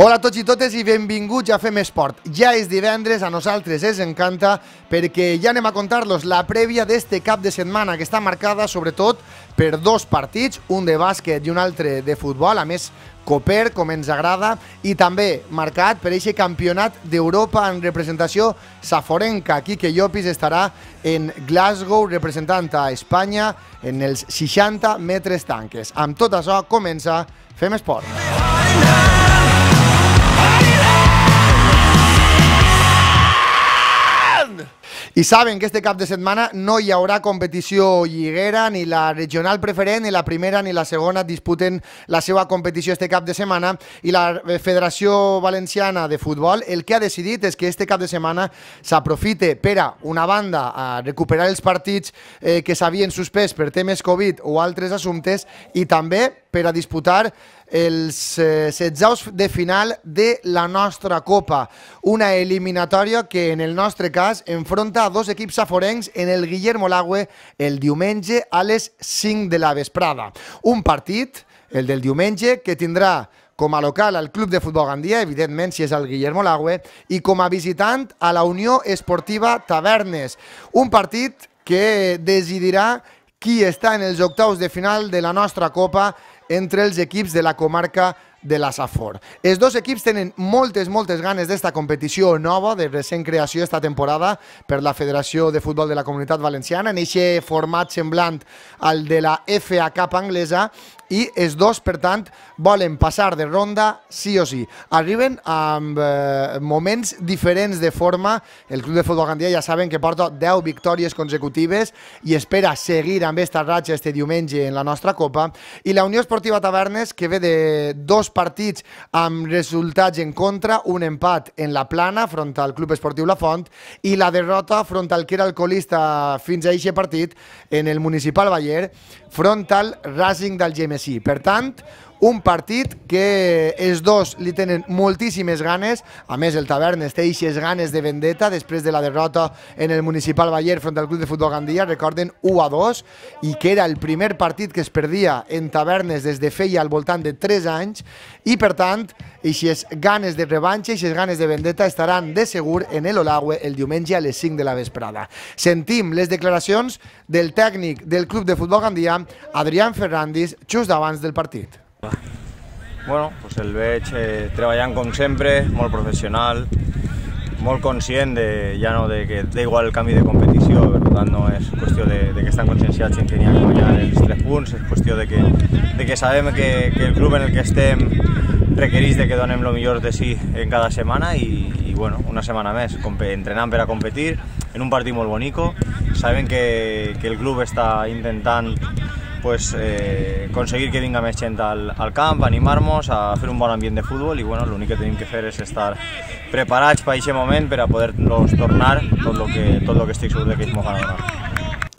Hola a tots i totes i benvinguts a Fem Esport. Ja és divendres, a nosaltres ens encanta perquè ja anem a contar-los la prèvia d'este cap de setmana que està marcada sobretot per dos partits, un de bàsquet i un altre de futbol, a més Coper, com ens agrada, i també marcat per aquest campionat d'Europa en representació saforenca. Quique Llopis estarà en Glasgow representant a Espanya en els 60 metres tanques. Amb tot això comença Fem Esport. I saben que este cap de setmana no hi haurà competició lliguera, ni la regional preferent, ni la primera ni la segona disputen la seva competició este cap de setmana. I la Federació Valenciana de Futbol el que ha decidit és que este cap de setmana s'aprofite per a, una banda, a recuperar els partits eh, que s'havien suspès per temes Covid o altres assumptes i també per a disputar els eh, setzaus de final de la nostra Copa. Una eliminatòria que en el nostre cas enfronta a dos equips saforencs en el Guillermo Lagüe el diumenge a les 5 de la vesprada. Un partit, el del diumenge, que tindrà com a local al Club de Futbol Gandia, evidentment si és el Guillermo Lagüe, i com a visitant a la Unió Esportiva Tavernes. Un partit que decidirà qui està en els octaus de final de la nostra Copa entre els equips de la comarca de la Safor. Els dos equips tenen moltes, moltes ganes d'esta competició nova, de recent creació esta temporada per la Federació de Futbol de la Comunitat Valenciana, en aquest format semblant al de la FA Cup anglesa, i els dos, per tant, volen passar de ronda sí o sí. Arriben amb eh, moments diferents de forma. El Club de Futbol Gandia ja saben que porta 10 victòries consecutives i espera seguir amb aquesta ratxa este diumenge en la nostra Copa. I la Unió Esportiva Tavernes, que ve de dos partits amb resultats en contra, un empat en la plana front al Club Esportiu La Font i la derrota front al que era alcoholista fins a aquest partit en el Municipal Baller front al Racing del sí. Per tant, un partit que els dos li tenen moltíssimes ganes, a més el Tavernes té eixes ganes de vendetta després de la derrota en el Municipal Baller front al Club de Futbol Gandia, recorden 1 a 2, i que era el primer partit que es perdia en Tavernes des de feia al voltant de 3 anys, i per tant, eixes ganes de revanxa, eixes ganes de vendetta estaran de segur en el Olagüe el diumenge a les 5 de la vesprada. Sentim les declaracions del tècnic del Club de Futbol Gandia, Adrián Ferrandis, just abans del partit. Bueno, pues el veig eh, treballant com sempre, molt professional, molt conscient de, ja no de que té igual el canvi de competició, per tant no és qüestió de, de que estan conscienciats en que n'hi ha que guanyar els tres punts, és qüestió de que, de que sabem que, que el club en el que estem requereix de que donem el millor de si en cada setmana i, i bueno, una setmana més, entrenant per a competir en un partit molt bonico, sabem que, que el club està intentant pues, eh, conseguir que vinga més gent al, al camp, animar-nos a fer un bon ambient de futbol i bueno, l'únic que tenim que fer és estar preparats per aquest moment per a poder-los tornar tot el que, tot lo que estic segur que ells m'ho van.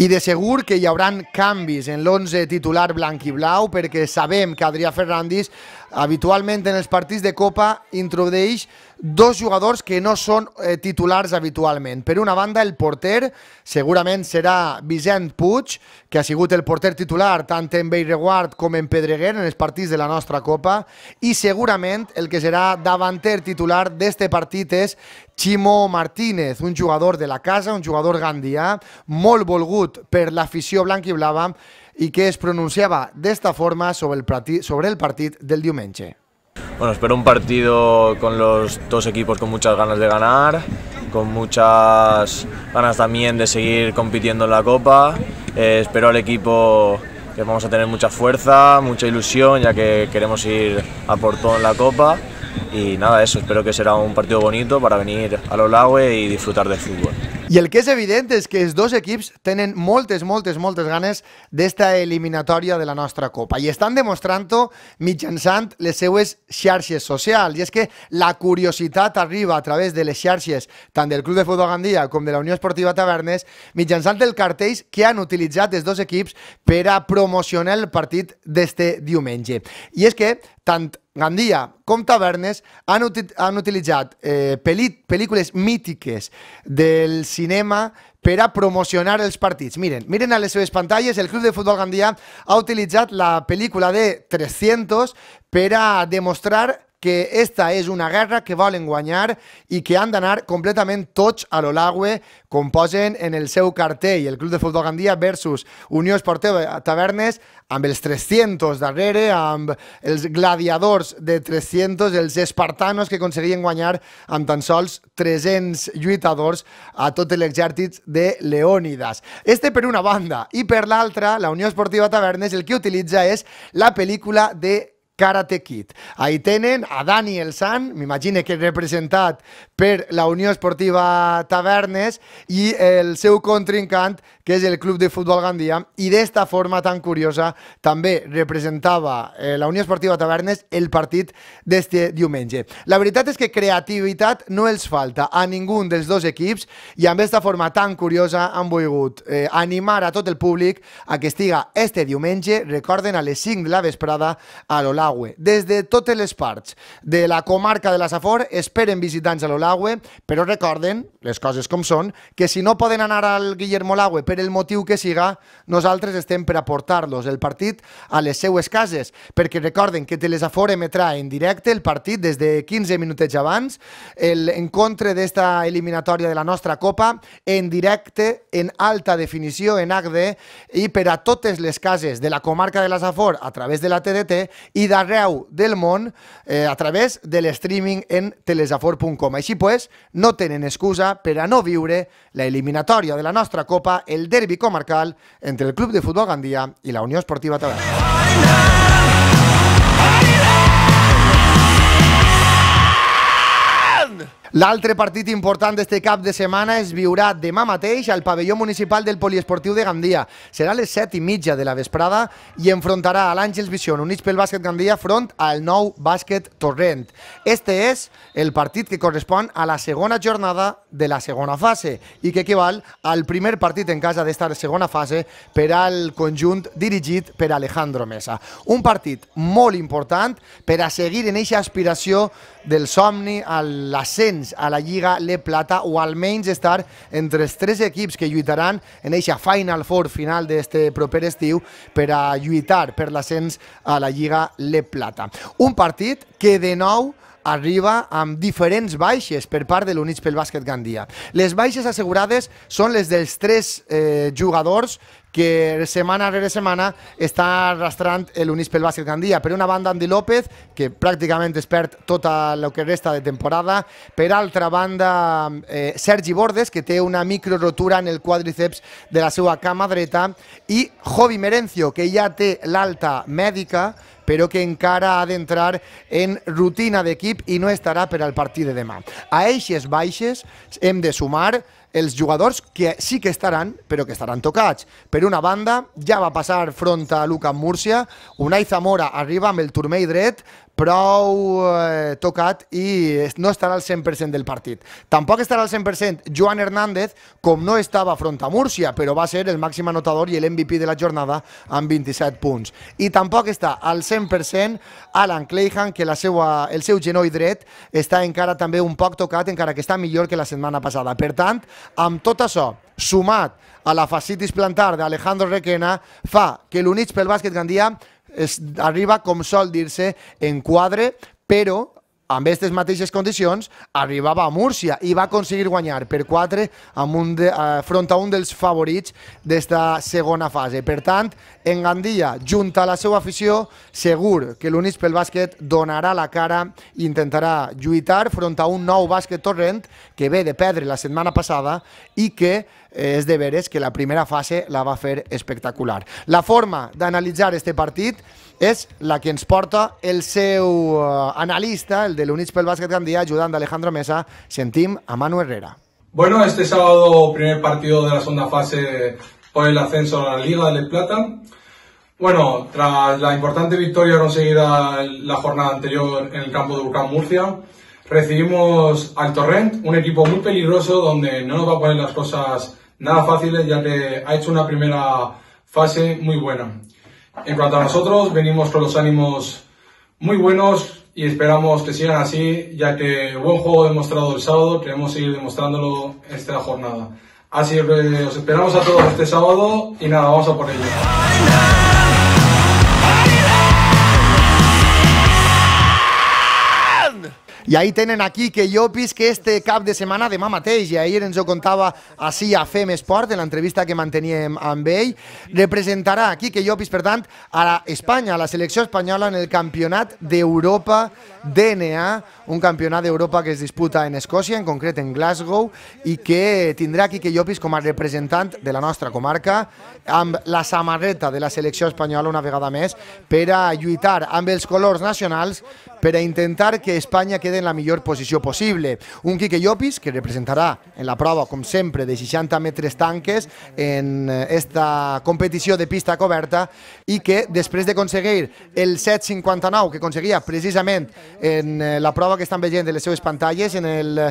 I de segur que hi hauran canvis en l'11 titular blanc i blau perquè sabem que Adrià Ferrandis habitualment en els partits de Copa introdueix dos jugadors que no són eh, titulars habitualment. Per una banda, el porter segurament serà Vicent Puig, que ha sigut el porter titular tant en Beireguard com en Pedreguer en els partits de la nostra Copa, i segurament el que serà davanter titular d'este partit és Chimo Martínez, un jugador de la casa, un jugador gandià, molt volgut per l'afició blanc i blava, y que es pronunciaba de esta forma sobre el, partido, sobre el partido del diumenge. Bueno, espero un partido con los dos equipos con muchas ganas de ganar, con muchas ganas también de seguir compitiendo en la Copa. Eh, espero al equipo que vamos a tener mucha fuerza, mucha ilusión, ya que queremos ir a por todo en la Copa. Y nada, eso, espero que será un partido bonito para venir a Lolagüe y disfrutar del fútbol. I el que és evident és que els dos equips tenen moltes, moltes, moltes ganes d'esta eliminatòria de la nostra Copa i estan demostrant-ho mitjançant les seues xarxes socials. I és que la curiositat arriba a través de les xarxes tant del Club de Futbol Gandia com de la Unió Esportiva Tavernes mitjançant el cartells que han utilitzat els dos equips per a promocionar el partit d'este diumenge. I és que tant Gandia com Tavernes han, uti han utilitzat eh, pel·lícules mítiques del cinema per a promocionar els partits. Miren, miren a les seves pantalles, el Club de Futbol Gandia ha utilitzat la pel·lícula de 300 per a demostrar que esta és una guerra que volen guanyar i que han d'anar completament tots a l'Olagüe, com posen en el seu cartell, el Club de Futbol Gandia versus Unió Esportiva Tavernes, amb els 300 darrere, amb els gladiadors de 300, els espartanos que aconseguien guanyar amb tan sols 300 lluitadors a tot l'exèrcit de Leònidas. Este per una banda, i per l'altra, la Unió Esportiva Tavernes el que utilitza és la pel·lícula de Karate Kid. Ahí tenen a Daniel San, m'imagine que representat per la Unió Esportiva Tavernes i el seu contrincant, que és el Club de Futbol Gandia, i d'esta forma tan curiosa també representava eh, la Unió Esportiva Tavernes el partit d'este diumenge. La veritat és que creativitat no els falta a ningú dels dos equips i amb aquesta forma tan curiosa han volgut eh, animar a tot el públic a que estiga este diumenge, recorden a les 5 de la vesprada a l'Olau l'Olagüe. Des de totes les parts de la comarca de la Safor esperen visitants a l'Olagüe, però recorden, les coses com són, que si no poden anar al Guillermo Lagüe per el motiu que siga, nosaltres estem per aportar-los el partit a les seues cases, perquè recorden que Telesafor emetrà en directe el partit des de 15 minutets abans, el encontre d'esta eliminatòria de la nostra Copa, en directe, en alta definició, en HD, i per a totes les cases de la comarca de la Safor a través de la TDT i d'arreu del món eh, a través de l'streaming en telesafor.com. Així pues, no tenen excusa per a no viure la eliminatòria de la nostra Copa, el derbi comarcal entre el Club de Futbol Gandia i la Unió Esportiva Taverna. L'altre partit important d'este cap de setmana es viurà demà mateix al pavelló municipal del Poliesportiu de Gandia. Serà a les set i mitja de la vesprada i enfrontarà a l'Àngels Vision units pel bàsquet Gandia front al nou bàsquet Torrent. Este és el partit que correspon a la segona jornada de la segona fase i que equival al primer partit en casa d'esta segona fase per al conjunt dirigit per Alejandro Mesa. Un partit molt important per a seguir en eixa aspiració del somni a l'ascens ascens a la Lliga Le Plata o almenys estar entre els tres equips que lluitaran en eixa Final Four final d'este proper estiu per a lluitar per l'ascens a la Lliga Le Plata. Un partit que de nou arriba amb diferents baixes per part de l'Units pel Bàsquet Gandia. Les baixes assegurades són les dels tres eh, jugadors que setmana rere setmana està arrastrant l'Unís pel bàsquet Gandia. Per una banda, Andy López, que pràcticament es perd tota el que resta de temporada. Per altra banda, eh, Sergi Bordes, que té una microrotura en el quadríceps de la seva cama dreta. I Jovi Merencio, que ja té l'alta mèdica, però que encara ha d'entrar en rutina d'equip i no estarà per al partit de demà. A eixes baixes hem de sumar els jugadors que sí que estaran, però que estaran tocats. Per una banda, ja va passar front a Luca Múrcia, Unai Zamora arriba amb el turmell dret, prou eh, tocat i no estarà al 100% del partit. Tampoc estarà al 100% Joan Hernández, com no estava front a Múrcia, però va ser el màxim anotador i l'MVP de la jornada amb 27 punts. I tampoc està al 100% Alan Clayhan, que la seua, el seu genoll dret està encara també un poc tocat, encara que està millor que la setmana passada. Per tant, amb tot això, sumat a la fascitis plantar d'Alejandro Requena, fa que l'Units pel bàsquet Gandia es, arriba, com sol dir-se, en quadre, però amb aquestes mateixes condicions, arribava a Múrcia i va aconseguir guanyar per 4 amb un de, eh, front a un dels favorits d'esta segona fase. Per tant, en Gandia, junt a la seva afició, segur que l'Units pel bàsquet donarà la cara i intentarà lluitar front a un nou bàsquet torrent que ve de perdre la setmana passada i que eh, és de veres que la primera fase la va fer espectacular. La forma d'analitzar este partit és la que ens porta el seu uh, analista, el de l'Units pel Bàsquet Gandia, ajudant d'Alejandro Mesa. Sentim a Manu Herrera. Bueno, este sábado primer partido de la segunda fase por el ascenso a la Liga de Plata. Bueno, tras la importante victoria conseguida la jornada anterior en el campo de Vulcán Murcia, recibimos al Torrent, un equipo muy peligroso donde no nos va a poner las cosas nada fáciles ya que ha hecho una primera fase muy buena. En cuanto a nosotros, venimos con los ánimos muy buenos y esperamos que sigan así, ya que buen juego demostrado el sábado, queremos seguir demostrándolo esta jornada. Así que os esperamos a todos este sábado y nada, vamos a por ello. I ahí tenen aquí que Llopis que este cap de setmana demà mateix, i ahir ens ho contava així a Fem Esport, en l'entrevista que manteníem amb ell, representarà aquí que Llopis, per tant, a la Espanya, a la selecció espanyola en el Campionat d'Europa DNA, un campionat d'Europa que es disputa en Escòcia, en concret en Glasgow, i que tindrà aquí que Llopis com a representant de la nostra comarca amb la samarreta de la selecció espanyola una vegada més per a lluitar amb els colors nacionals per a intentar que Espanya quedi en la millor posició possible. Un Quique Llopis que representarà en la prova, com sempre, de 60 metres tanques en esta competició de pista coberta i que després d'aconseguir el 7.59 que aconseguia precisament en la prova que estan veient de les seves pantalles en el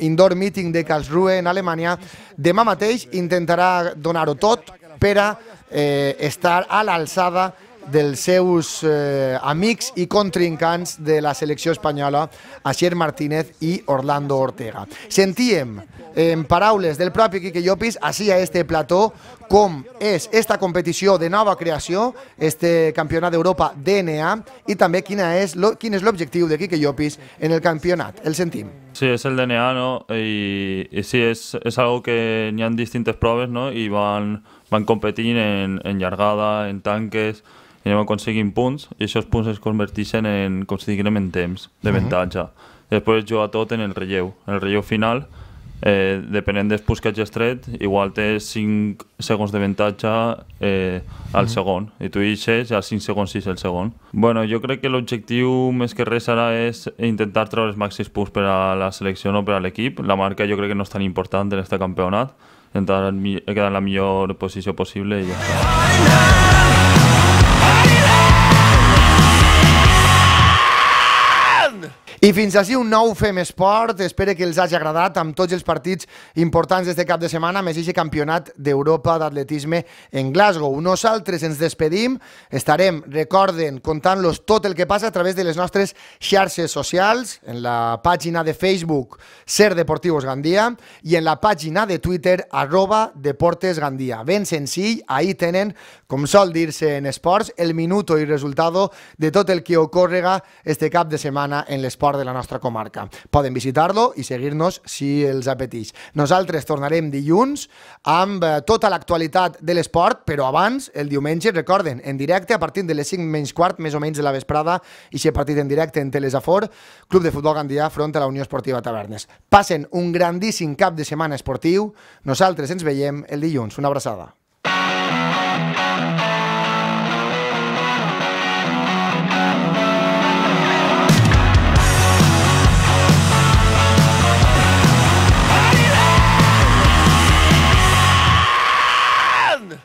Indoor Meeting de Karlsruhe en Alemanya, demà mateix intentarà donar-ho tot per a eh, estar a l'alçada dels seus eh, amics i contrincants de la selecció espanyola, Asier Martínez i Orlando Ortega. Sentíem en paraules del propi Quique Llopis, així a este plató, com és esta competició de nova creació, este campionat d'Europa DNA, i també quina és lo, quin és l'objectiu de Quique Llopis en el campionat. El sentim. Sí, es el DNA, ¿no? Y, y sí, es, es algo que ni han distintas pruebas, ¿no? Y van, van competir en, en llargada, en tanques, i anem aconseguint punts, i aquests punts es converteixen en, com si diguem, en temps d'avantatge. Uh -huh. Després juga tot en el relleu. En el relleu final, eh, depenent dels punts que hagis tret, igual té 5 segons d'avantatge eh, al uh -huh. segon, i tu eixes i als 5 segons és el segon. Bueno, jo crec que l'objectiu més que res ara és intentar treure els màxims punts per a la selecció o per a l'equip. La marca jo crec que no és tan important en aquest campionat, intentar quedar en la millor posició possible i ja està. I fins així un nou Fem Esport. Espero que els hagi agradat amb tots els partits importants d'este cap de setmana, més aquest campionat d'Europa d'atletisme en Glasgow. Nosaltres ens despedim, estarem, recorden, contant-los tot el que passa a través de les nostres xarxes socials, en la pàgina de Facebook Ser Deportivos Gandia i en la pàgina de Twitter arroba Deportes Gandia. Ben senzill, ahí tenen, com sol dir-se en esports, el minuto i resultado de tot el que ocórrega este cap de setmana en l'esport de la nostra comarca. Poden visitar-lo i seguir-nos si els apeteix. Nosaltres tornarem dilluns amb eh, tota l'actualitat de l'esport, però abans, el diumenge, recorden, en directe a partir de les 5 menys quart, més o menys de la vesprada, i si partit en directe en Telesafor, Club de Futbol Gandià front a la Unió Esportiva Tavernes. Passen un grandíssim cap de setmana esportiu. Nosaltres ens veiem el dilluns. Una abraçada.